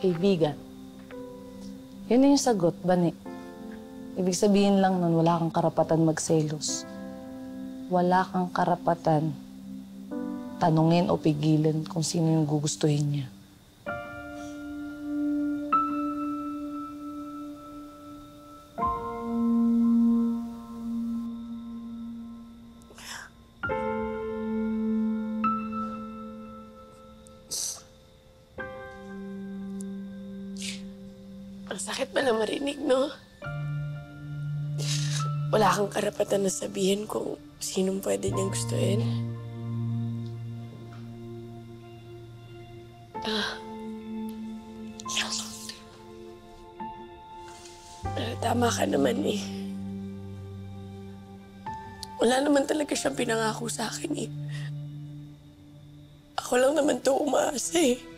Kaibigan. Yun na yung sagot, Bani. Ibig sabihin lang nun, wala kang karapatan magselos. Wala kang karapatan tanungin o pigilan kung sino yung gugustuhin niya. Ang sakit pala marinig, no? Wala kang karapatan na sabihin kung sinong pwede niyang gustuhin. Ah. Pero tama ka naman eh. Wala naman talaga siyang pinangako sa akin eh. Ako lang naman to umaasa eh.